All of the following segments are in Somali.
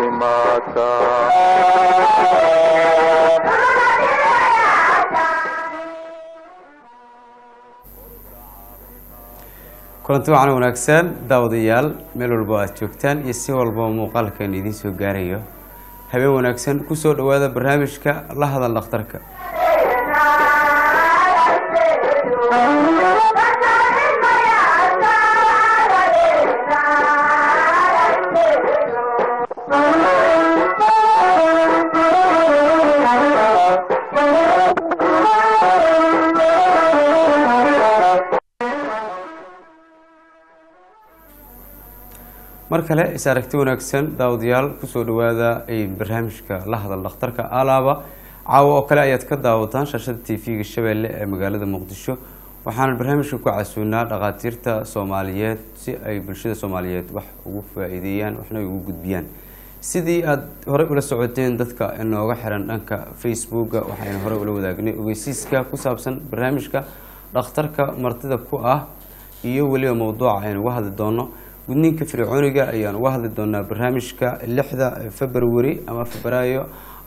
caafimaadka kulanti wacan wanaagsan daawadayaal meel walba aad joogtaan iyo si walba muuqaalkan idiin soo gaarayo. Habeen wanaagsan ku soo dhawaada barnaamijka la hadal dhakhtarka kale is aragti wanaagsan daawadayaal ku soo dhawaada barnaamijka la hadal dhakhtarka alaaba. Caawa oo kale ayaad ka daawataan shaashada v-ga shabeelle ee magaalada muqdisho. Waxaana barnaamijka ku casuunaa dhakhaatiirta soomaaliyeed si ay bulshada soomaaliyeed wax ugu faa-iideeyaan waxna ay ugu gudbiyaan. Sidii aada horey ula socoteen dadka inooga xiran dhanka facebooka waxaynu horey ula wadaagnay ogeysiiska ku saabsan barnaamijka dhakhtarka martida ku ah. Iyo weliba mowduuca aynu uga hadli doono gudniinka fircooniga ayaan uga hadli doonaa barnaamijka lixda february ama febraayo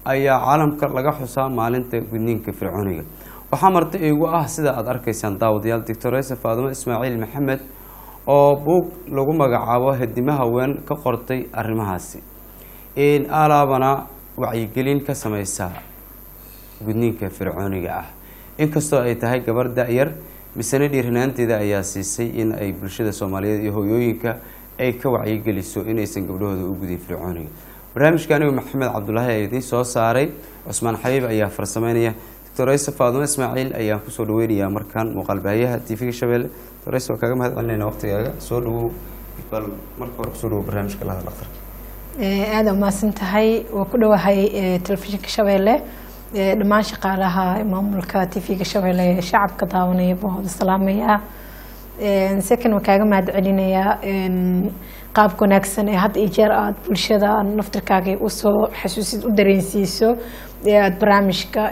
ayaa caalamka laga xusaa maalinta gudniinka fircooniga. Waxaa marti igu ah sida aada arkaysaan daawadayaal doctoresa faadimo ismaaciil maxamed oo buug lagu magacaabo hedimaha haween ka qortay arrimahaasi. Alaabana wacyigelin ka sameysa gudniinka fircooniga ah. Inkastoo ay tahay gabar da-yar misane dhiiranaanteeda ayaa siisay in ay bulshada soomaaliyeed iyo hoyooyinka ay ka wacyigeliso inaysan gabdhahooda u gudin fircooniga. Barnaamijka anigu maxamed cabdulaahi ayaa idiin soo saaray. Cusmaan xabiib ayaa farsameynaya. Doctor rayse faadimo ismaaciil ayaan ku soo dhaweynayaa muuqaalbaayaha t v-ga shabeelle. Doctor rayse waa kaaga mahad celinayna waqtigaaga? Soo dhawow bal marka hore ku soo dhawow barnaamijka lahada dhaktarka aada umahadsan tahay. Waa ku dhowahay telefishinka shabeelle dhammaan shaqaalaha maamulka t v-ga shabeelle ee shacabka daawanaya baan wada salaamayaa. Second waan kaaga mahad celinayaa qaabka wanaagsan ee hadda iyo jeer aada bulshada naftirkaaga u soo xasuusid u dareensiiso ee aada barnaamijka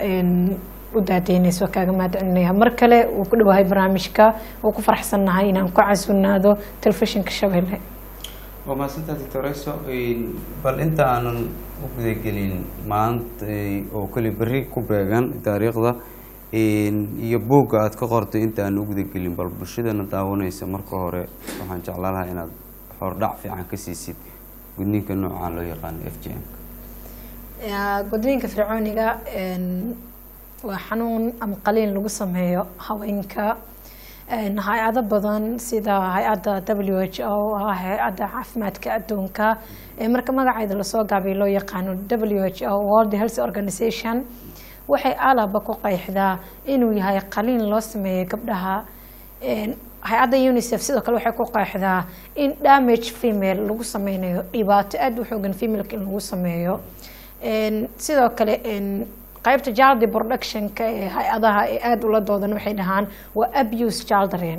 u daadeynayso waa kaaga mahad celinaya mar kale wuu ku dhowahay barnaamijka wuu ku faraxsannahay inaan ku casuunaado telefishinka shabeelle waa mahadsantaa doctoreso bal inta aanan u gudagelin maanta oo keli berri ku beegan taariikhda iyo buugga aada ka qortay inta aan u gudagelin bal bulshadana daawanaysa marka hore waxaan jeclaan lahaa inaad hordhac fiican ka siisid gudniinka noocaan loo yaqaano f j m gudniinka fircooniga waa xanuun ama qaliin lagu sameeyo haweenka hay'ado badan sida hay'adda w h o ah hay'adda caafimaadka adduunka marka magaceeda la soo gaabay loo yaqaano w h o world health organization waxay alaba ku qeexdaa inuu yahay qaliin loo sameeyo gabdhaha. Hay'adda unicef sidoo kale waxay ku qeexdaa in damage female lagu sameynayo dhibaato aada u xoogan femaleka in lagu sameeyo. Sidoo kale qaybta jaldi productionka ee hay'adaha ee aada ula doodan waxay dhahaan waa abuse children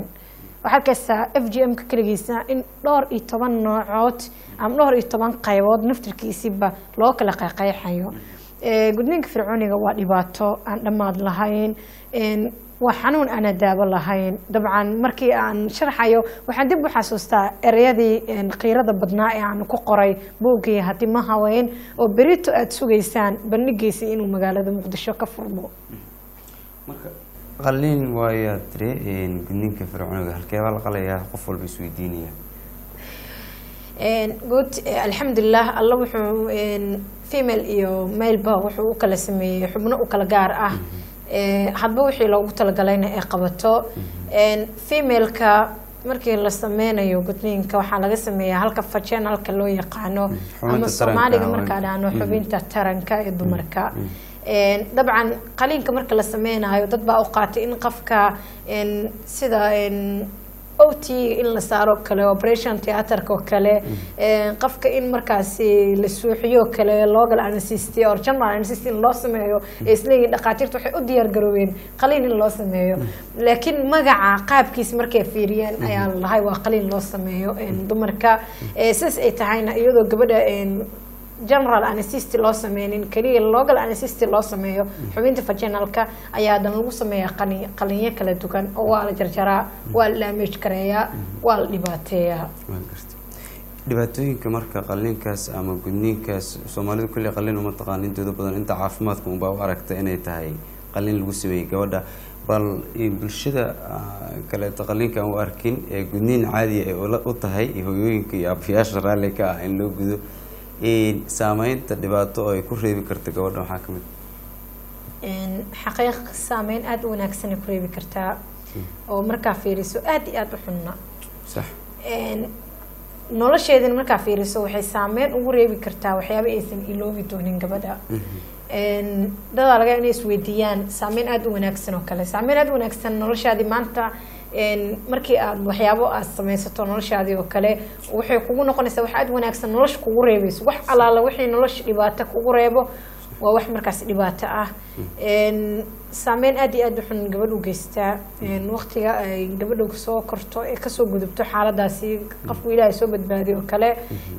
waxaa arkaysaa f g m ka keligiisa in dhowr iyo toban noocood ama dhowr iyo toban qaybood naftirkiisiba loo kala qeyqeyxayo gudniinka fircooniga waa dhibaato aan dhammaad lahayn waa xanuun aana daabo lahayn. Dabcan markii aan sharxayo waxaan dib u xasuustaa ereyadii khiirada badnaa ee aan ku qoray buuggii hadima haweyn oo berito aada sugaysaan bandhigiisa inuu magaalada muqdisho ka furmo. Marka qaliin waayaa tire gudniinka fircooniga halkeebaa la qalayaa? Qof walba isweydiinaya good alxamdulilah alla wuxuu female iyo maileba wuxuu u kala sameeyey xubno u kala gaar ah hadba wixii loogu talagalayna ay qabato. Femaleka markii la sameynayo gudniinka waxaa laga sameeyaa halka fajen halka loo yaqaano. Ama soomaaliga markaa dhahno xubinta taranka ee dumarka. dabcan qaliinka marka la sameynayo dad baa u qaatay in qofka sida o in la saaro kale operation theatrka oo kale qofka in markaasi la suuxiyo kale local anesthesia or general anesthesia in loo sameeyo ee isleeyihin dhakhaatiirta waxay u diyaar garoobeen qaliin in loo sameeyo. Laakiin magaca qaabkiis markay fiiriyeen ayaa lahay waa qaliin loo sameeyo dumarka sidaas ay tahayna iyadoo gabadha general anesthesia loo sameynin keliya local anesthesia loo sameeyo xubinta vaginalka ayaa dan lagu sameeyaa qani qalinyo kala duwan oo waa la jarjaraa waa la damage gareeyaa waa la dhibaateeyaa. Dhibaatooyinka marka qalliinkaas ama gudniinkaas soomaalidu kulley qalliin uma taqaan intooda badan. Inta caafimaadka unbaa u aragta inay tahay qalliin lagu sameeyey gabadha. Bal bulshada ah, kaleeto qalliinka aan u arkin ee gudniin caadiya ay u tahay hooyooyinka iyo abayaasha raalli ka ah in loo gudo saameynta dhibaato ay ku reebi karta gabadha waxaa ka mid. Xaqiiq saameyn aada u wanaagsan ay ku reebi kartaa oo markaa fiiriso aada iyo aada u xunna. Sax. Een, nolosheedana markaa fiiriso waxay saameyn ugu reebi kartaa waxyaaba aysan iloobi doonin gabadha. Een, dadaa laga inay isweydiiyaan saameyn aada u wanaagsan oo kale. Saameyn aada u wanaagsan noloshaadii maanta markii aad waxyaabo aad samaysato noloshaadii oo kale waxay kugu noqonaysaa wax aada u wanaagsan nolosha kugu reebayso. Wax alaala wixii nolosha dhibaato kugu reebo waa wax markaas dhibaato ah. Saameyn aada iyo aada u xun gabadh u geystaa. Een, waqtiga ay gabadha soo korto ee ka soo gudubto xaaladaasi qofku ilaahay soo badbaadiyo oo kale.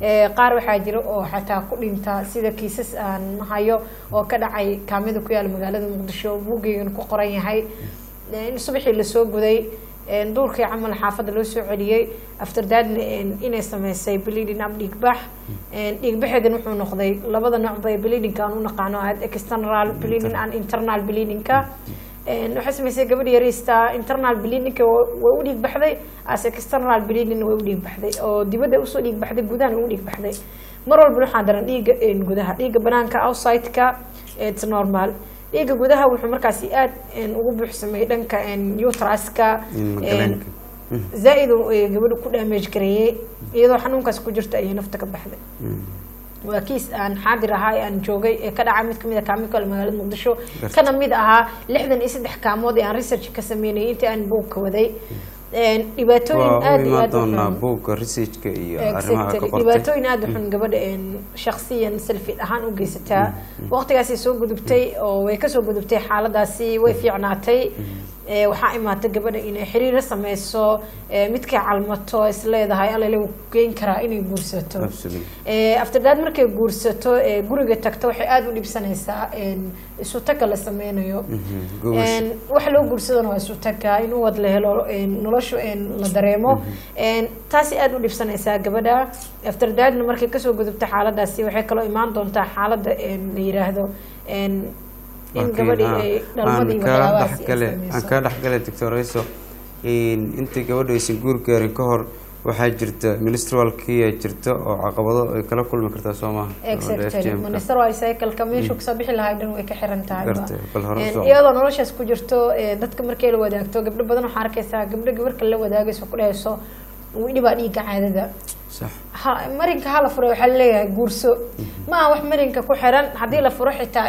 Ee, qaar waxaa jira oo xataa ku dhinta sida kiisas aan hayo oo ka dhacay kaamida ku yaalla magaalada muqdisho buuggeygana ku qoran yahay. In subaxii la soo guday duurkii camal xaafadda loo soo celiyey afterdaadna inay sameysay bleeding up dhiigbax Een, dhiigbaxeedana wuxuu noqday labada nooc bay bleedingka aan u naqaano. External bleeding and internal bleedingka Een, waxay sameysay gabadh yariista internal bleedingka wa- way u dhiig baxday as external bleeding way u dhiig baxday oo dibadda u soo dhiig baxday gudahana u dhiig baxday mar walba waxaa daran dhiigga gudaha. Dhiigga banaanka outside-ka it's normal dhiigga gudaha wuxuu markaasi aad ugu buuxsamay dhanka een, galeenka zaa-id gabadha ku damage gareeyey iyadoo xanuunkaas ku jirta ayay nafta ka baxday. Waa kiis aan xaadir ahaa ee aan joogay ee ka dhacay mid ka mid a kaamikal magaalada muqdisho. Kana mid ahaa lixdan iyo saddex kaamood ee aan research ka sameynayay intii aan buugka waday. Een, dhibaatooyin aada iyo xun. buugga researchka iyo arrimaha ka qortay dhibaatooyin aada u xun gabadha een shakhsiyan selfi ahaan u geysataa waqtigaasay soo gudubtay oo way ka soo gudubtay xaaladaasi way fiicnaatay waxaa imaatay gabadha inay xiriiro sameyso ee, midkay calmato is leedahay alale wuu geyn karaa inay guursato. Ee, afterdaad markay guursato guriga tagto waxay aada u dhibsanaysaa een, isu taga la sameynayo. Mhm, wax loo guursadana waa isu taga in wad la helo noloshu la dareemo. Een, taasi aada u dhibsanaysaa gabadha. Afterdaadna markay ka soo gudubto xaaladaasi waxay kaloo imaan doontaa xaaladda een, la yiraahdo kaa dhexgale doctor Rayso intii gabadha aysan guur gaarin ka hor waxaa jirta ministralkiya jirta oo caqabado ay kala kulmi kartaa soo maaha Gabadha exactly FGM -ka. minister waa cycle-ka meeshuu ka soo bixi lahaa dhan way ka xiran tahay Gartay, bal hore Een, soo. iyadoo noloshaas ku jirto dadka markay la wadaagto gabdho badan waxaa arkaysaa gabdho gabarka la wadaagayso ku dhahayso wuu dhibaa dhiigga caadada marinka hala furo waxaa la leeyahay guurso ma aha wax marinka ku xiran haddii la furo xitaa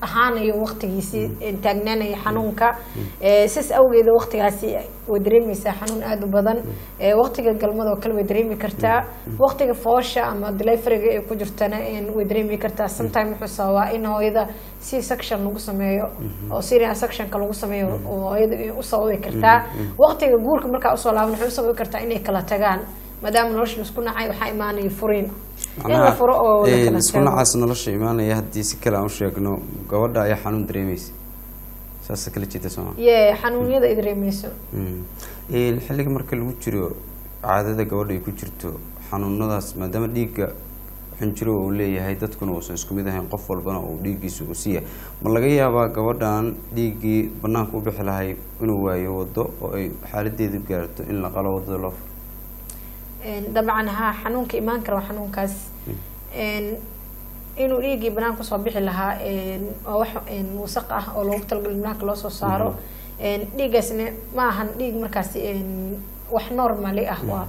ahaanayo waqtigiisii taagnaanaya xanuunka Ee, sidaas awgeeda waqtigaasi way dareemeysaa xanuun aada u badan Ee, waqtiga galmada oo kale way dareemi kartaa waqtiga foosha ama deliveryga ee ku jirtana way dareemi kartaa sometime wuxuu sababaa in hooyada c section lagu sameeyo oo syrian sectionka lagu sameeyo oo hooyada ay u sababi kartaa waqtiga guurka markaa u soo laaban waxay u sababi kartaa inay kala tagaan maadaama nolosha la isku nacay waxaa imaanaya furiin isku nacaas nolosha imaanaya haddii si kale aan u sheegno gabadha ayaa xanuun dareemeysa saasa kala jeeda soo maa yee xanuunyada ay dareemeyso Mm. Xilliga marka lagu jiro caadada gabadha ay ku jirto xanuunadaas maadaama dhiigga xinjiro uu leeyahay dadkuna uusan isku mid ahayn qof walbana uu dhiiggiisa uu siiya. Ma laga yaabaa gabadhan dhiiggii banaanka u bixi lahay inuu waayo wado oo ay xaaladeedu gaarto in la qalo waddada loo furo dabcan haa xanuunka imaan kara waa xanuunkaas inuu dhiiggii banaanka ku soo bixi lahaa waa wax wasaq ah oo loogu talagalay banaanka loo soo saaro Een, dhiiggaasna ma ahan dhiig markaasi een, wax normali ah. Waa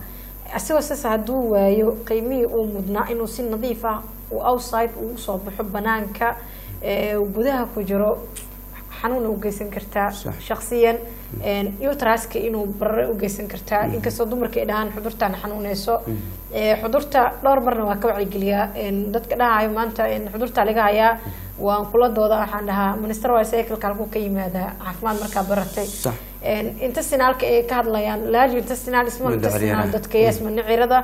asigoo sidaas hadduu waayo qiimihii uu mudnaa inuu si nadiif ah uu outside uu soo baxo banaanka gudaha ku jiro xanuuna u geysan kartaa een, uteruska inuu barare u geysan kartaa inkastoo dumarka ay dhahaan xudurtaan xanuuneyso. Ee, xudurta dhowr marna waa ka wacyigeliyaa Een, dadka dhahayo maanta xudurtaa laga hayaa waan kula dooda waxaan dhahaa minister waa cycleka halkuu ka yimaadaa caafimaad markaa baratay. Intestinaalka ay ka hadlayaan large intestinal Mindhicirada. intestinal dadka yes manicirada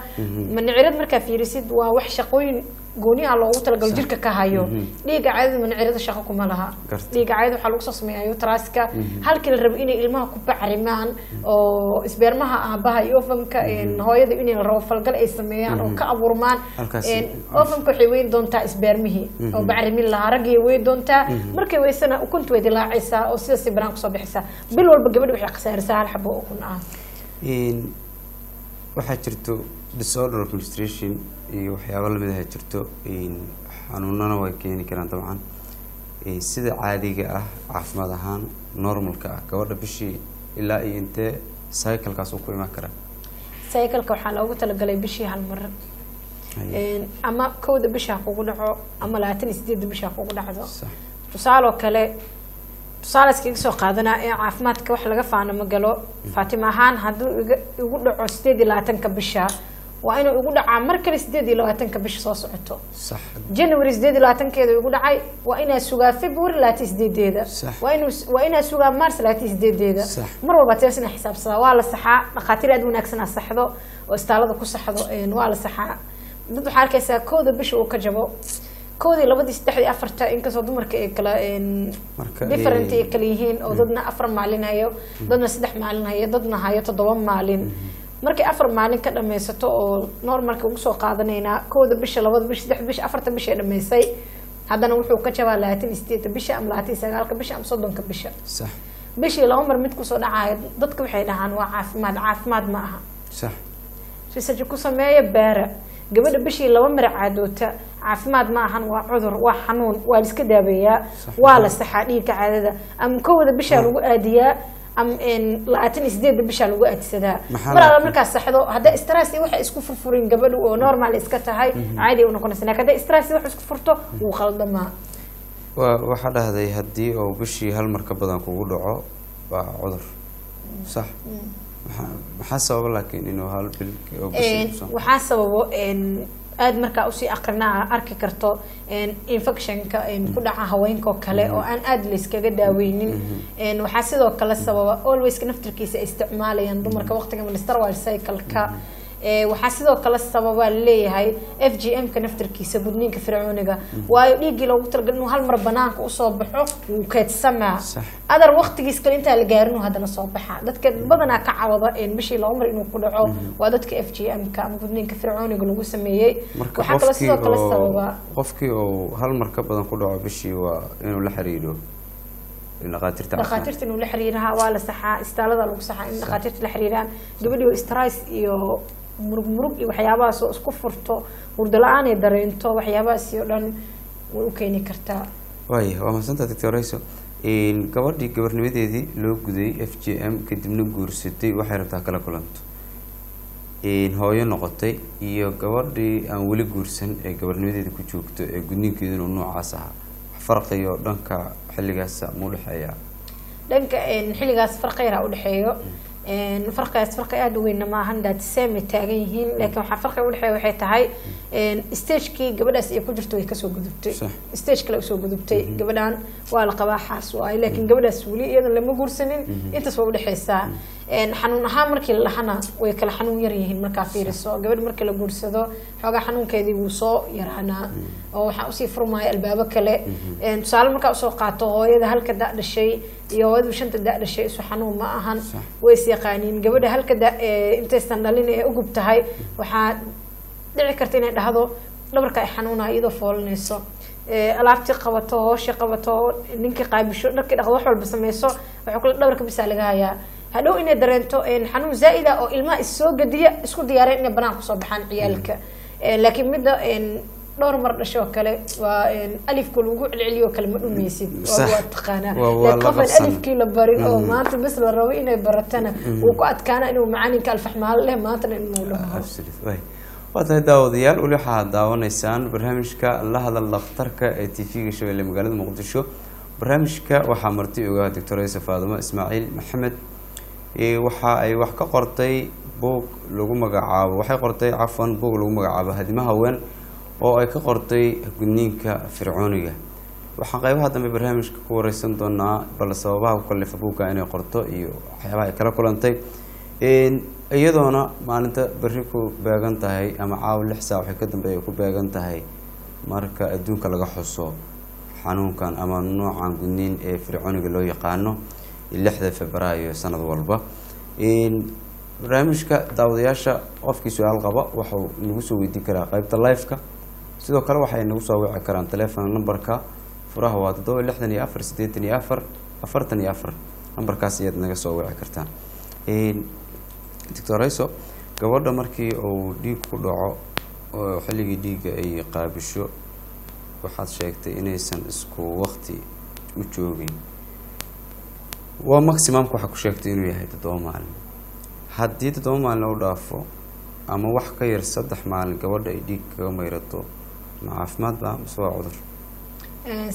manicirad markaa fiirisid? Waa wax shaqooyin gooniha loogu talagalo jirka ka hayo. Dhiigga caadada mancirada shaqo kuma laha. Garta. dhiigga caadada waxaa lagu soo sameeyaa utraska halkii la rabo inay ilmaha ku bacrimaan oo isbeermaha aabaha iyo ofamka hooyada inay la rabo falgal ay sameeyaan oo ka abuurmaan ofamka waxay weyn doontaa isbeermihii oo bacrimin lahaa. Raggay weyn doontaa. Markay weysana ukunta way dilaacaysaa oo sidaas banaan ku soo bixaysaa bil walba gabadha waxay khasaarisaa hal xabo ukun ah. Waxaa jirto disorder of iyo waxyaabo la mid ah jirto xanuunana way keeni karaan dabcan. Een, sida caadiga ah caafimaad ahaan normalka ah gabadha bishii ilaa iyo intee cyclekaas uu ku imaan karaa cycleka waxaa loogu talagalay bishii hal mar. Een, ama kowda bisha ha kugu dhaco ama labaatan iyo sideedda bisha ha kugu dhacdo. Sax tusaale oo kale tusaale iskaga soo qaadanaa ee caafimaadka wax laga faano ma galo. Faatima ahaan hadduu igu dhaco sideed iyo labaatanka bisha waa inuu igu dhacaa mar kale sideed iyo labaatanka bisha soo socoto. January sideed iyo labaatankeeda igu dhacay waa inaa sugaa february labaatan sideedeeda waa inaa sugaa mars labaatan sideedeeda mar walba tees inaa xisaabsadaa waa la saxaa dhakhaatiir aad wanaagsan aa saxdo oo istaalada ku saxdo waa la saxaa. Dad waxaa arkaysaa kooda bisha uu ka jabo. Koodii labadii saddexdii afarta inkastoo dumarka ay kala different ay kala yihiin oo dadna afar maalin hayo dadna saddex maalin hayo dadna hayo toddoba maalin markay afar maalin ka dhammaysato oo normalka ugu soo qaadanaynaa kooda bisha labada bisha saddex bisha afarta bisha ay dhammaysay haddana wuxuu ka jabaa labaatan iyo sideedda bisha ama labaatan iyo sagaalka bisha ama soddonka bisha. Bishii laba mar mid ku soo dhacayo dadka waxay dhahaan waa caafimaad caafimaad ma aha. Research ku sameeya baara gabadha bishii laba mar caadoota caafimaad ma ahan waa cudur waa xanuun waa la iska daabeeyaa waa la saxaa dhiigga caadada. Ama kowda bishaa lagu aadiyaa labaatan iyo sideedda bishaa lagu aadsadaa mar alla markaas saxdo hadday stress iyo waxa isku furfurin gabadhu oo normal iska tahay caadi ay u noqonaysa laakiin hadday stress iyo wax isku furto wuu qaldamaa waxaa dhahday haddii uu bishii hal mar ka badan kugu dhaco waa cudur. Sax. Maxaa maxaa sababa laakiin inuu hal bil oo waxaa sababo een, aad markaa u sii aqrinaa arki karto infectionka ku dhaca haweenka oo kale oo aan aad layskaga daaweynin. Een, waxaa sidoo kale sababa alwayska naftirkiisa ay isticmaalayaan dumarka waqtiga menstrual cycle-ka. Ee, waxaa sidoo kale sababa leeyahay f g m ka naftirkiisa gudniinka fircooniga. Waayo dhiiggii loogu talagal inuu hal mar banaanka u soo baxo wuu keedsamaa. Adar waqtigiis kale intaa la gaarin haddana soo baxa dadka badanaa ka cawada bishii laba mar inuu ku dhaco waa dadka f g m ka ama gudniinka fircooniga lagu sameeyey. Waxaa qofkii sidoo kale oo sababa qofkii oo hal mar ka badan ku dhaco bishii waa inuu la xiriiro dhakhaatiirta inuu la xiriiraha waa la saxaa istaalada lagu saxaa in dhakhaatiirta la xiriiraan. Gabadhii oo stress iyo murug murug iyo waxyaabahaas oo isku furto hurdo la'aan ay dareento waxyaabahaasi oo dhan way u keeni kartaa. Waaya waa mahadsantaa doctor rayso gabadhii gabarnimadeedii loo guday f g m kadibna guursatay waxay rabtaa kala kulanto. Hooyo noqotay iyo gabadhii aan weli guursan ee gabarnimadeeda ku joogto ee gudniinkeedu inuu noocaas ahaa. Farqiyo dhanka xilligaas muu dhexeeya? Dhanka xilligaas farqi yaraa udhexeeyo Een, farqigaas farqi aada u weynna maahan daatiseem ay taagan yihiin laakiin waxaa farqiga udhexeeya waxay tahay stagekii gabadhaas ay ku jirto way ka soo gudubtay. Stage kale u soo gudubtay gabadhan waa la qabaa xaas waaye laakiin gabadhaas weli iyada lama guursanin. Intaas waa udhexeysaa Een, xanuun ahaan markii la dhahana way kala xanuun yar yihiin markaa fiiriso. Gabadh markii la guursado xoogaa xanuunkeedii wuu soo yaraanaa oo waxaa u sii furmaya albaabo kale. Een, tusaale markaa u soo qaato hooyada halka da dhashay iyo hooyadu shanta da dhashay isu xanuun ma ahan. Way is yaqaaniin. Gabadha halka da intaysan dhalin ee ugub tahay waxaa dhici karta inay dhahdo dhabarka ay xanuunaa iyadoo foolanayso Ee, alaabtii qabato hooshii qabato ninkii qaabisho dharkii dhaqdo wax walba sameyso waxaa kule dhabarka bisaa laga hayaa hadhow inay dareento een, xanuun zaa'ida oo ilmaha is soo gediya isku diyaareen inay banaan ku soo baxaan ciyaalka. Ee, laakiin midda een, dhowr mar dhasho oo kale waa een, alifka lagu celceliyo kale ma dhumaysid Sax. waa taqaanaa qabsan. alifkii la barin oo Mhm. maanta bes la rabo inay baratana wuu ku adkaana inuu macalinka alfaxmaalo leh maantana inuu dhaho waa tahay daawadayaal weli waxaad daawanaysaan barnaamijka la hadal dhakhtarka ee t v-ga shabeelle magaalada muqdisho. Barnaamijka waxaa marti ogaa doctor ayse faadimo ismaaciil maxamed waxa ay wax ka qortay buug lagu magacaabo. Waxay qortay cafwan buug lagu magacaabo. Hadima haween oo ay ka qortay gudniinka fircooniga. Waxaan qaybaha dambe barnaamijka ku wareysan doonaa bal sababaha ku kalifa buugga inay qorto iyo waxyaabaha ay kala kulantay. Iyadoona maalinta berri ku beegan tahay ama caawa lix saac waxay ka dambeeya ku beegan tahay marka adduunka laga xuso xanuunkan ama noocan gudniin ee fircooniga loo yaqaano lixda februaayo sanad walba. Barnaamijka daawadayaasha qofkii su'aal qaba waxau nagu soo weydiin karaa qeybta liveka. Sidoo kale waxay nagu soo wici karaan telefon numberka furaha waa toddoba lixdan iyo afar siddeetan iyo afar afartan iyo afar. Nambarkaas ayaad naga soo wici kartaan. Doctor rayso gabadha markii uu dhiig ku dhaco oo xilligii dhiigga ay qaabisho waxaad sheegtay inaysan isku waqti u joogin waa maximumka waxaa ku sheegtay inuu yahay toddoba maalin. Haddii toddoba maalin u dhaafo ama wax ka yar saddex maalin gabadha ay dhiig kaga mayrato ma caafimaad ba mise waa cudur.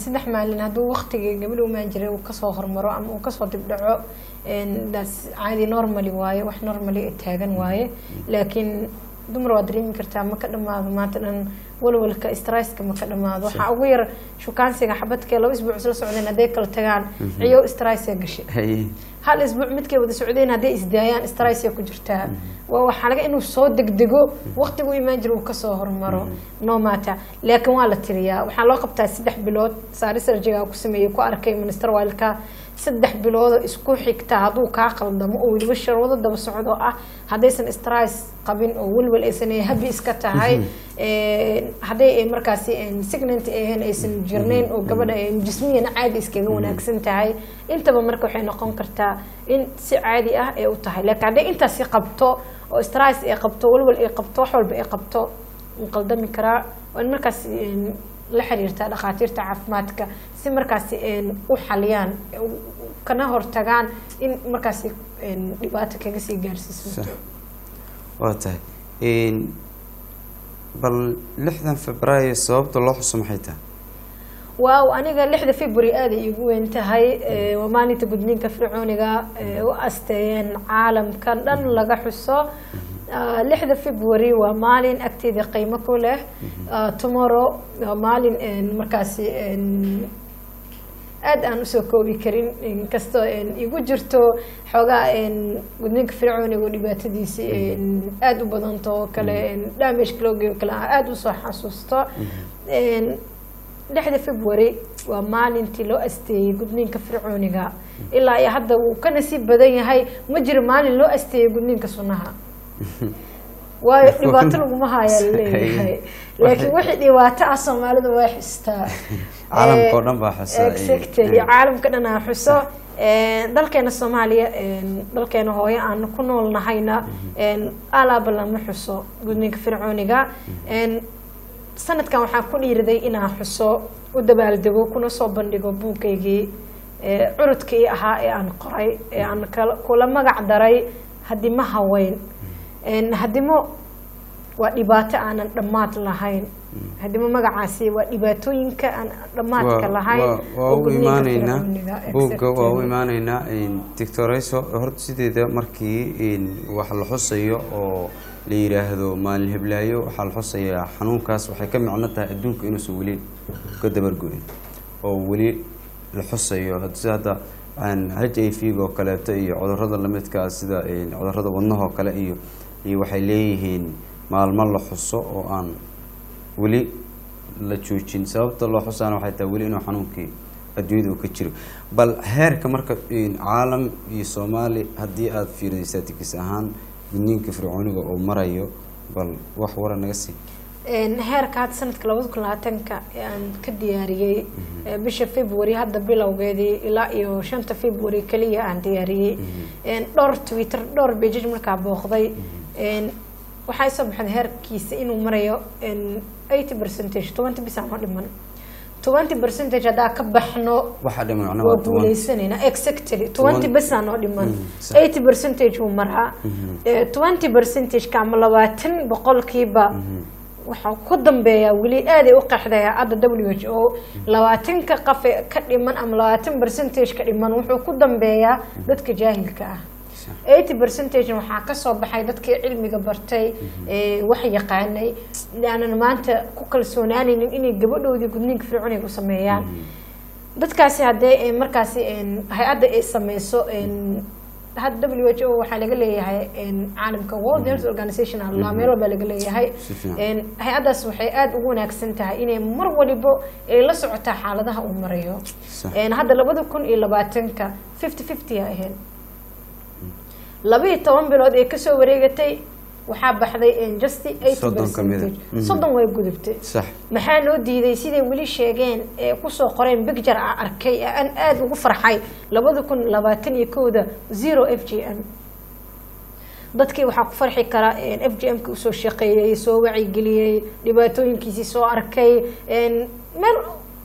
Saddex maalin hadduu waqtigii gabadha umaan jiray uu ka soo hormaro ama uu ka soo dibdhaco daas caadi normally waaye wax normally taagan waaye. Laakiin dumar waa dareemi kartaa ma ka dhamaado maanta dhan walwalka stresska ma ka dhamaado waxaa ugu yar shukaansiga xabadkee laba isbuuc isla socdeen hadday kala tagaan ciyo stressa gashay. Hal isbuuc midkay wada socdeen hadday isdaayaan stressa ku jirtaa waa waxaa laga inuu soo degdego waqtigu imaan jira uu ka soo hormaro. No matter. Laakiin waa la tiriyaa. Waxaa loo qabtaa saddex bilood saari sarjiga ku sameeyey ku arkay minister wilka saddex biloodoo isku xigta hadduu kaa qaldamo oo weliba sharwado daba socdo ah haddaysan stress qabin oo welwel aysan habi iska tahay hadday markaasi signant ahayn aysan jirnayn oo gabadha jismiyana caadi iskaga wanaagsan tahay intaba marka waxay noqon kartaa in si caadi ah ay u tahay. Laakiin hadday intaasi qabto oo stress ay qabto welwel ay qabto wax walba ay qabto wuu qaldami karaa. In markaas la xiriirtaa dhakhaatiirta caafimaadka si markaasi u xaliyaan kana hortagaan in markaasi dhibaato kaga sii gaarsiiso. Waa tahay. Bal lixdan februaayo sababta loo xuso maxay tahay? Waaw aniga lixda february aaday igu weyn tahay. Waa maalinta gudniinka fircooniga u asteeyeen caalamka dhan laga xuso lixda february waa maalin agteeda qiimo ku leh. Tomorrow waa maalin markaasi aada aan u soo koobi karin. Inkastoo igu jirto xoogaa gudniinka fircooniga oo dhibaatadiisi aada u badanto oo kale damageka loo geeyo kale aada u soo xasuusto. Lixda february waa maalintii loo asteeyey gudniinka fircooniga. Ilaa iyo hadda wuu ka nasiib badan yahay. Ma jiro maalin loo asteeyey gudniinka sunnaha waayo dhibaato laguma haayaa la leeyahay laakiin wixii dhibaato ah soomaalida waa xustaa caalamka oo dhan baa xusa exactly. Caalamka dhan aa xuso. Dalkeena soomaaliya dalkeena hooyo aan ku nool nahayna alaaba lama xuso gudniinka fircooniga. Sanadkan waxaan ku dhiiriday inaan xuso u dabaaldego kuna soo bandhigo buugkaygii curudkii ahaa ee aan qoray ee aan kula magac daray. Hadimo haweyn hadimo waa dhibaato aanan dhammaad lahayn. Hadimo magacaasi waa dhibaatooyinka aan dhammaadka lahayn buugga waa u imaaneynaa doctorayso horta sideeda markii wax la xusayo oo la yidhaahdo maalin heblaayo waxaa la xusayaa xanuunkaas waxay ka micno tahay adduunka inuusan weli ka dabargoyn oo weli la xusayo sida hadda h i v oo kaleeto iyo cudurrada lamidkaa sida cudurrada wadnahoo kale iyo iyo waxay leeyihiin maalmo la xuso oo aan weli la joojin sababta loo xusaana waxay tahay weli inuu xanuunkii adduunyada uu ka jiro. Bal heerka marka caalam iyo soomaali haddii aada fiirinaysaa tikis ahaan gudniinka fircooniga oo marayo bal wax wara naga sii. Heerka hadda sanadka labada kun labaatanka ee aan ka diyaariyey bisha february hadda bilowgeedii ilaa iyo shanta february keliya aan diyaariyey. Dhowr twitter dhowr bejaj markaa booqday waxaa soo baxday heerkiisa inuu marayo eighty percentage tobanty bis aan dhiman. Tobanty percentage haddaa ka baxno waa guuleysanayna exactly twenty. bes aan oo dhiman. Eighty percentage wuu maraa. Twenty percentageka ama labaatan boqolkiiba waxaa ku dambeeyaa weli aaday u qeexday hadda w h o. Labaatanka qafe ka dhiman ama labaatan percentage ka dhiman wuxuu ku dambeeyaa dadka jaahilka ah eighty percentage waxaa ka soo baxay dadkii cilmiga bartay wax yaqaanay. Aanan maanta ku kalsoonaanaynin inay gabadhoodii gudniinka fircooniga u sameeyaan. Dadkaasi haddee markaasi hay'adda ay sameyso hadda w h o waxaa laga leeyahay caalamka world health organization la meel walba laga leeyahay. Hay'addaas waxay aada ugu wanaagsan tahay inay mar walibo ay la socotaa xaaladaha uu marayo hadda labada kun iyo labaatanka fifty fifty a ahayd labiiyo toban bilood ee ka soo wareegatay waxaa baxday Soddon percentage Mhm. soddon way gudubtay. Maxaa loo diiday? Siday weli sheegeen ee ku soo qoreen bigjar a arkay aan aada ugu farxay labada kun labaatan iyo kowda zero f g m. Dadkii waxaa ku farxi kara f g m-ka u soo shaqeeyey soo wacyigeliyey dhibaatooyinkiisii soo arkay meel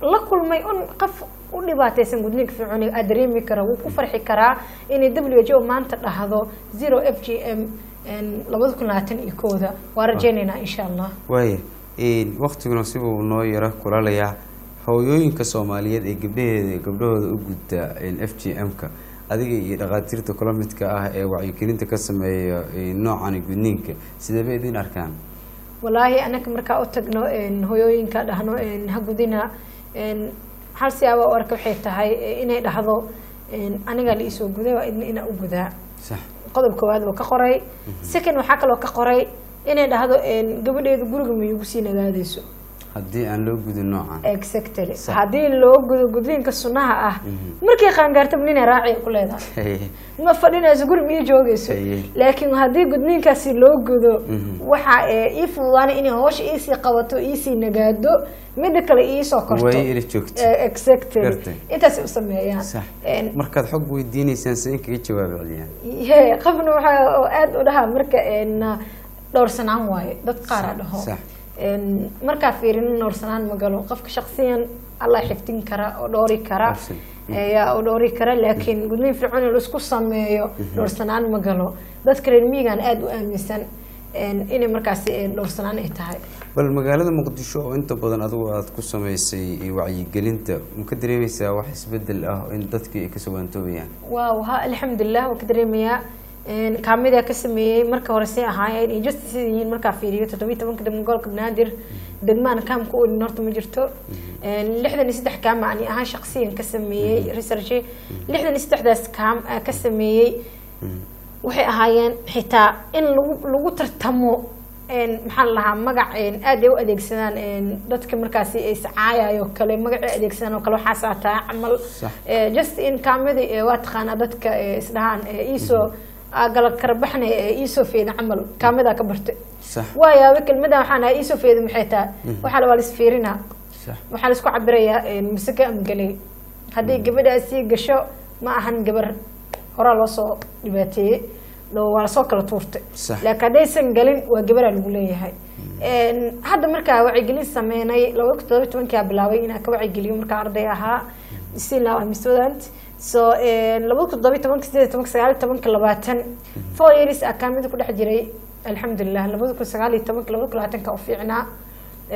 la kulmay un qof u dhibaataysan gudniinka fircooniga aad dareemi kara wuu ku farxi karaa inay w h o maanta dhahdo zero f g m labada kun labaatan iyo kowda waa rajeynaynaa insha allah. Waaya waktiguna sibuu noo yaro kulalayaa hooyooyinka soomaaliyeed ee gabdhaheeda gabdhahooda u gudta f g m-ka adiga iyo dhakhaatiirta kula midka ah ee wacyigelinta ka sameeya noocani gudniinka sideeba idin arkaan? Walaahi anaka markaa u tagno hooyooyinka dhahno een, ha gudina hal siyaaba u arka waxay tahay eh, inay dhahdo een, anigaa la iisoo guday waa idna inaa u gudaa qodob koowaad buu ka qoray. Second waxaa kaloo ka qoray inay dhahdo een, gabadheedu guriga ma iigu sii nagaadayso haddii aan loo gudin noocan. Exactly. Haddii loo gudo gudniinka sunnaha ah markay qaangaartaba nina raaciya ku leedahay? Ma fadhinayso guri ma ii joogayso? Laakiin haddii gudniinkaasi loo gudo Mhm. waxa ee ii fududaanay inay hoosha iisii qabato iisii nagaado midda kale iisoo korto. Way ila joogto. Eh, exactly. U sameeyaan. Markaad xog weydiinaysaan se in kaga jawaab celiyaan qofna waxaa oo aada u dhahaa marka een, dhowrsanaan waaye. Dad qaaraa dhaho markaa fiirin dhowrsanaan ma galo? Qofka shaksiyan allah xifdin kara oo dhowri kara. Absolutely. ayaa u dhowri kara laakiin gudniin fircoon la isku sameeyo dhowrsanaan ma galo. Dadka reer miyigan aada u aaminsan inay markaasi een, dhowrsanaan ay tahay. Bal magaalada muqdisho oo inta badan adigu aada ku samaysay wacyigelinta ma ka dareemaysaa wax isbeddel ah in dadkii ay ka soo waantoobayaan waaw ha alxamdulilah waan ka dareemayaa Een, kaamidaa ka sameeyey marka hore say ahaayeen iyo just sida yihiin markaa fiiriyo toddobiyi tobanka degmo gobolka banaadir degmaan kaam ku olin horta ma jirto. Lixdan iyo saddex kaam ani ahaan shaqsiyan ka sameeyey researchi lixdan iyo saddexdaas kaam aa ka sameeyey waxay ahaayeen xitaa in lagu lagu tartamo maxaa la lahaa magac aad ay u adeegsadaan dadka markaasi ay iscaayayo kale magacay adeegsadaan oo kale waxaasaa tahay camal. Eh, just in kaamadi eh, waa taqaanaa dadka eh, isdhahaan eh, iisoo aa gala karabaxna eh, iisoo feeda camal. Kaamidaa ka bartay sax. Waayaaba kelmadan waxaan ahaa iisoo feeda maxay tahay waxaa la waa lisfiirinaa sax. Waxaa la isku cabirayaa masake ama galey haddii gabadhaasi gasho ma ahan gabar horaa loo soo dhibaateeyey waa la soo kala tuurtay. Laakiin haddaysan galin waa gabaraa lagu leeyahay. Een, hadda markaa wacyigelin sameynay labada kun todoba tobankaa bilaabay inaan ka wacyigeliyo markaa arday ahaa. I'm student so een, labada todoba tobanka sideed tobanka sagaal iyo tobanka labaatan four years aa kaamida ku dhex jiray alxamdulilah labada kun sagaal iyo tobanka labada kun labaatanka u fiicnaa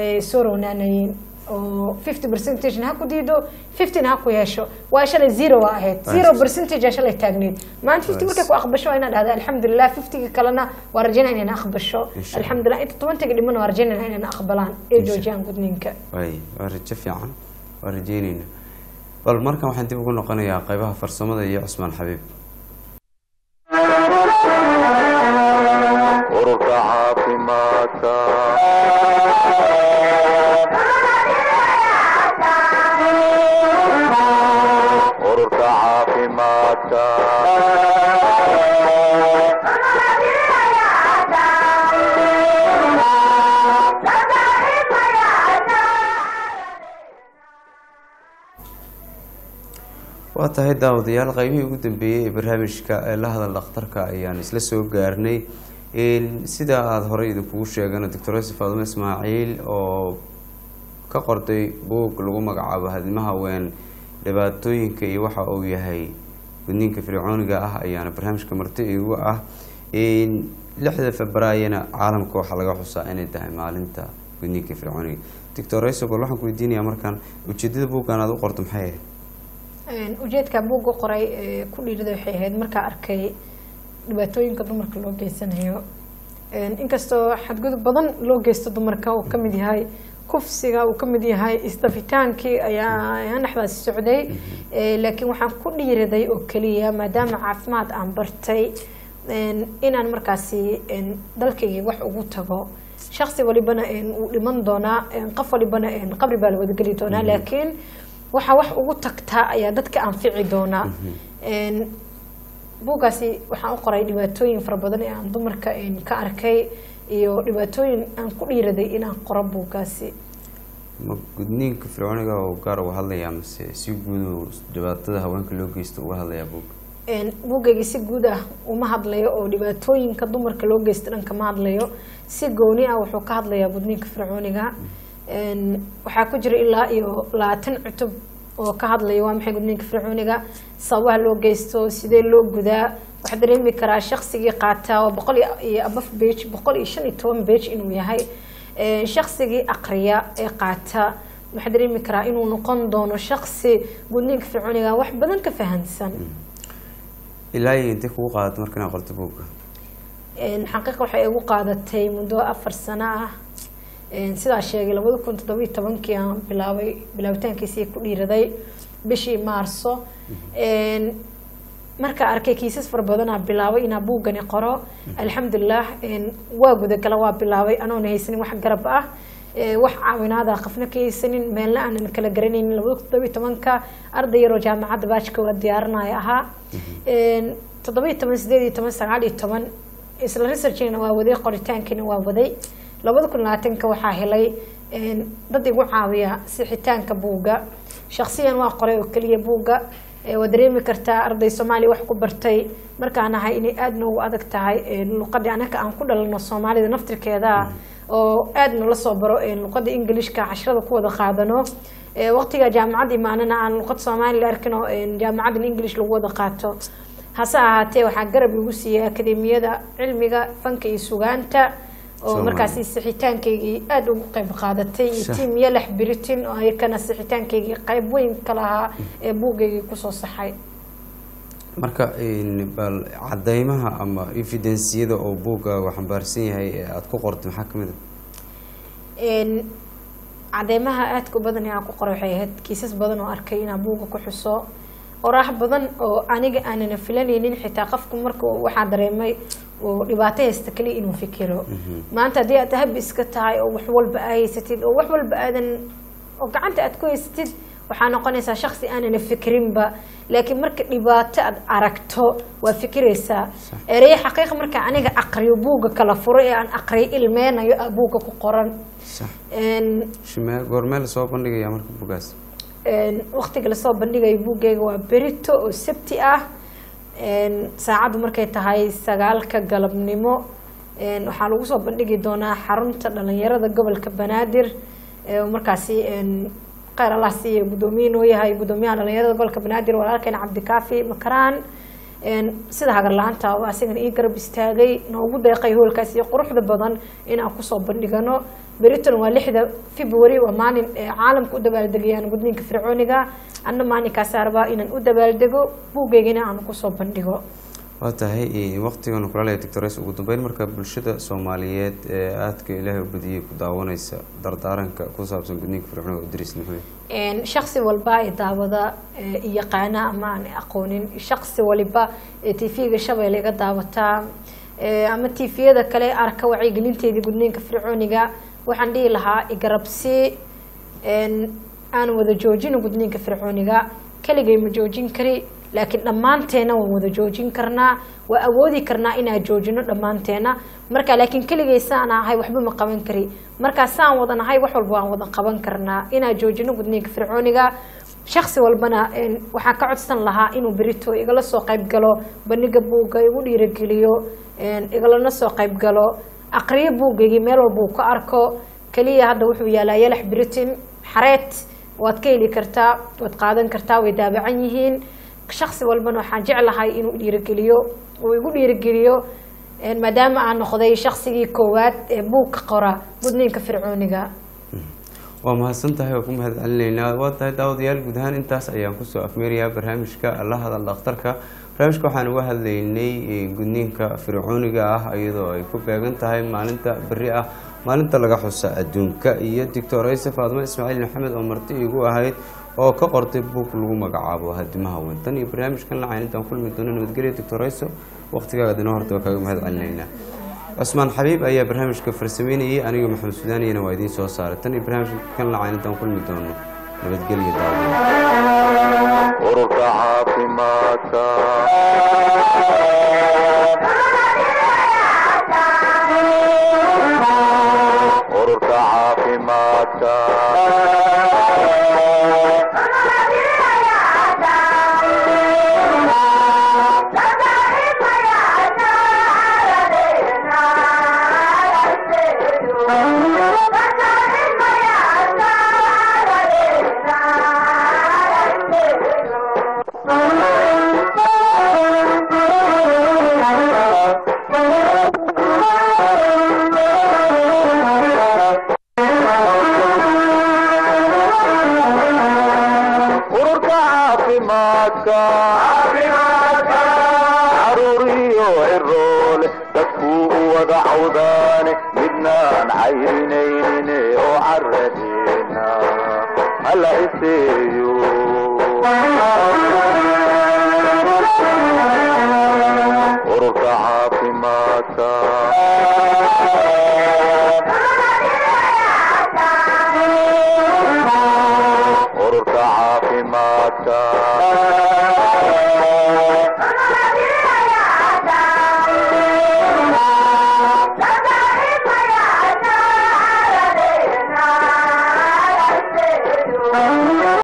ay soo rownaanayeen oo fifty percentage ha ku diido fifty ha ku yeesho. Waa shalay zero waa ahayd. Zero percentage shalay taagneyd maanta fifty markay ku aqbasho waa inaad dhahda alxamdulilah fiftyga kalena waa rajaynaa inayna aqbasho. Alxamdulilah inta tobantaga dhiman waa rajaynaa inayna aqbalaan. Ee joojiyaan gudniinka. Waay waa rajo fiican. Waa rajeynayna bal markan waxaan dib ugu noqonayaa qaybaha farsamada iyo cusmaan xabiib. Ururka caafimaadka tahay daawadayaal. Qaybihii ugu dambeeyey ee barnaamijka ee la hadal dhakhtarka ayaan isla soo gaarnay. Sida aada horey idinkugu sheegana doctor yosef faadimo ismaaciil oo ka qortay buug lagu magacaabo hadlimaha haween dhibaatooyinka iyo waxa uu yahay gudniinka fircooniga ah ayaana barnaamijka marti igu ah. Lixda februaryana caalamka waxaa laga xusaa inay tahay maalinta gudniinka fircooniga. Doctor yosef bal waxaan ku weydiinayaa markaan ujeedada buuggan aada u qorto maxay ahayd ujeedka buugga qoray ku dhiirada waxay ahayd markaa arkay dhibaatooyinka dumarka loo geysanayo. Inkastoo xadgudub badan loo geysto dumarka uu ka mid yahay kufsiga uu ka mid yahay isdafitaankii ayaa dhexdaasi socday. Laakiin waxaan ku dhiiraday oo keliya maadaama caafimaad aan bartay inaan markaasi dalkaygii wax ugu tago. Shaksi walibana wuu dhiman doonaa qof walibana qabri baa la wadageli doonaa. Laakiin waxa wax ugu tagtaa ayaa dadka anfici doonaa. Een, buuggaasi waxaan u qoray dhibaatooyin fara badan ee aan dumarka ka arkay iyo dhibaatooyin aan ku dhiiraday inaan qoro buuggaasi ma gudniinka fircooniga oo gaar uga hadlayaa mase si guud uu dhibaatada haweenka loo geysto uga hadlayaa buugga Een, buuggayga si guud ah uma hadlayo oo dhibaatooyinka dumarka loo geysta dhanka ma hadlayo. Si gooni ah wuxuu ka hadlayaa gudniinka fircooniga. Een, waxaa ku jira ilaa iyo labaatan cutub oo ka hadlaya waa maxay gudniinka fircooniga sababaha loo geysto sidee loo gudaa? Waxaa dareemi karaa shaqsigii qaataa waa boqol iyo- abaf bage boqol iyo shan iyo toban bage inuu yahay. Shaqsigii aqriya ee qaata waxaa dareemi karaa inuu noqon doono shaqsi gudniinka fircooniga wax badan ka fahansan ilaa iyo intay kugu qaadato marka inaad qorto buugga xaqiiqa waxay igu qaadatay muddo afar sano ah sidaa sheegay labada kun toddobiyo tobankii aan bilaabay bilaabitaankiisii ku dhiiraday bishii maarso. Markaa arkay kiisas fara badanaa bilaabay inaa buuggani qoro alxamdulilah waa gudagala waa bilaabay anoona haysanin wax garab ah wax caawinaada qafna ka haysanin meelna aanan kala garanaynin. Labada kun toddobiyo tobanka arday yaroo jaamacadda baajka waa diyaarinaya ahaa. Een, toddobiyo toban sideed iyo toban sagaal iyo toban isla researchina waa waday qoritaankina waa waday labada kun labaatanka waxaa helay dad igu caawiya sixitaanka buugga. Shaksiyan waa qoray oo keliya buugga waa dareemi kartaa arday soomaaliya wax ku bartay. Markaan ahay inay aada noogu adag tahay luqadii anaka aan ku dhalano soomaalida naftirkeeda oo aada nala soo baro luqada ingilishka casharada ku wada qaadano. Ee, waqtiga jaamacad imaanana aan luqad soomaali la arkin oo een, jaamacad in english lagu wada qaato. Hase ahaatee waxaa garab igu siiyey akademiyada cilmiga fanka iyo sugaanta oo markaasi sixitaankaygii aada ugu qayb qaadatay. Tiim yalax britain oo ayakana sixitaankaygii qayb weyn ka lahaa ee buuggaygii ku soo saxay. Marka bal cadeymaha ama evidenciyada oo buuggaagu xambaarsan yahay ee aada ku qorto maxaa ka mid ah? Een, cadeemaha aadka u badan ee aan ku qoray waxay ahayd kiisas badan oo arkay inaan buugga ku xuso oraah badan oo aniga aanana filanaynin xitaa qofku marka waxaa dareemay uu dhibaato haysta kaliya inuu fikiro. Maanta haddii aad habi iska tahay oo wax walba aa haysatid oo wax walba aadan oo gacanta aad ku haysatid waxaa noqonaysaa shaksi aanana fikirinba laakiin marka dhibaato aad aragto waa fikiraysaa ereye xaqiiqa marka aniga aqriyo buugga kala furo ee aan aqriyo ilmeynayo aa buugga ku qoran. Shimee goormee la soo bandhigayaa marka buuggaas een, waqtiga la soo bandhigayo buuggayga waa berito oo sabti ah. Saacaddu markay tahay sagaalka galabnimo. Waxaa lagu soo bandhigi doonaa xarunta dhalinyarada gobolka banaadir. Markaasi kheyr allah siiya guddoomiye noo yahay. Guddoomiyaha dhalinyarada gobolka banaadir walaalkeena cabdikaafi makaraan. Sida hagar la'aanta oo asigana ii garab istaagay. Noogu deeqay hoolkaas iyo quruxda badan inaan ku soo bandhigano beriton waa lixda february waa maalin caalamka u dabaaldegayaan gudniinka fircooniga. Anna maalinkaasa rabaa inaan u dabaaldego buuggeygana aan ku soo bandhigo. Waa tahay waqtigan kulaalaya doctores ugu dambeyn marka bulshada soomaaliyeed ee aadka ilaahay u badiyey ku daawanaysa dardaaranka ku saabsan gudniinka fircooniga u diris muxuu Een, shaksi walba ee daawada yaqaana ama aan aqoonin shaksi waliba ee tv-ga shabeelle iga daawataa ama tv-yada kale arka wacyigelinteedii gudniinka fircooniga waxaan dhihi lahaa igarabsii een, aan wada joojino gudniinka fircooniga. Keligay ma joojin kari laakiin dhammaanteena waan wada joojin karnaa waa awoodi karnaa inaan joojino dhammaanteena. Marka laakiin keligay saan ahay waxba ma qaban kari. Markaa saan wada nahay wax walba waan wada qaban karnaa inaan joojino gudniinka fircooniga. Shaksi walbana waxaan ka codsan lahaa inuu berito igala soo qayb galo bandhiga buugga igu dhiirageliyo igalana soo qayb galo aqriyo buuggaygii meel walba uu ka arko. Keliya hadda wuxuu yaalaa yalax britain xareed waad ka heli kartaa waad qaadan kartaa way daabacan yihiin. Shaksi walbana waxaan jeclahay inuu dhiirigeliyo uu igu dhiirigeliyo maadaama aan noqday shaksigii koowaad ee buug ka qora gudniinka fircooniga waa mahadsan tahay oo ku mahad celinaynaa waa tahay daawadayaal guud ahaan intaas ayaan ku soo afmeerayaa barnaamijka la hadal dhakhtarka. Barnaamijka waxaan uga hadlaynay eh, gudniinka fircooniga ah iyadoo ay ku beegan tahay maalinta beri ah maalinta laga xusa adduunka iyo doctor ayse faadmo ismaaciil maxamed oo marti igu ahayd oo ka qortay buug lagu magacaabo hadimaha weyntan iyo barnaamijkan lacayn intaan kulmi doono nabadgelya doctor ayso waqtigaaga inoo horta waa kaaga mahad celinaynaa cusmaan xabiib ayaa barnaamijka farsameynayay aniga maxamed sudaaniyana waa idiin soo saaray. Tan iyo barnaamijkan lacayn intaan kulmi doono nabadgelya daawada ururka